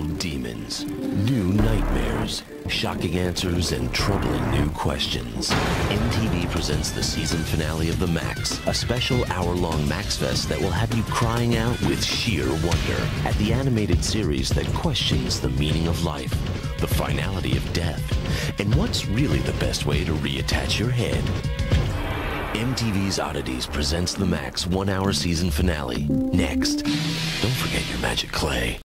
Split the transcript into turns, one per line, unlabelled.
old demons, new nightmares, shocking answers, and troubling new questions. MTV presents the season finale of The Maxx, a special hour-long Maxx Fest that will have you crying out with sheer wonder at the animated series that questions the meaning of life, the finality of death, and what's really the best way to reattach your head. MTV's Oddities presents The Maxx one-hour season finale. Next. Don't forget your magic clay.